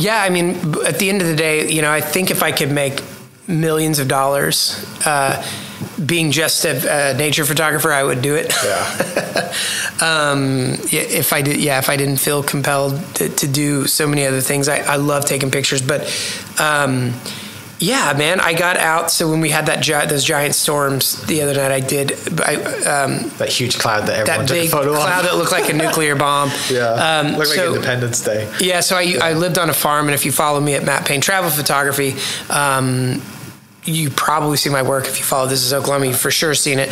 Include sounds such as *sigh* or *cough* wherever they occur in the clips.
yeah, I mean, at the end of the day, you know, I think if I could make millions of dollars uh, being just a, a nature photographer, I would do it. Yeah. *laughs* um, if I did, yeah, if I didn't feel compelled to, to do so many other things, I, I love taking pictures, but. Um, yeah, man, I got out. So when we had that gi- those giant storms the other night, I did. I, um, that huge cloud that everyone that took a big photo cloud that looked like a nuclear bomb. *laughs* yeah. Um, Looked like Independence Day. yeah, so I, I lived on a farm, and if you follow me at Matt Payne Travel Photography, um, you probably see my work. If you follow This is Oklahoma, you've for sure seen it.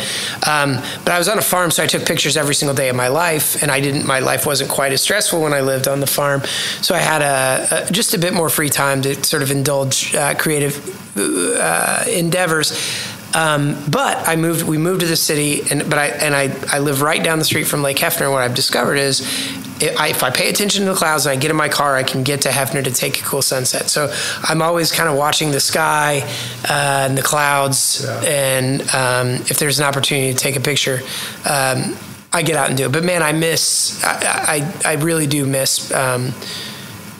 Um, but I was on a farm, so I took pictures every single day of my life, and I didn't. My life wasn't quite as stressful when I lived on the farm, so I had a, a just a bit more free time to sort of indulge uh, creative uh, endeavors. Um, but I moved. We moved to the city, and but I and I I live right down the street from Lake Hefner. And what I've discovered is, if I, if I pay attention to the clouds and I get in my car, I can get to Hefner to take a cool sunset. So I'm always kind of watching the sky uh, and the clouds, Yeah. and um, if there's an opportunity to take a picture. Um, I get out and do it, but man, I miss. I I, I really do miss um,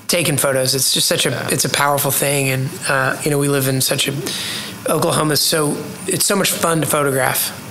taking photos. It's just such a it's a powerful thing, and uh, you know we live in such a Oklahoma's so it's so much fun to photograph.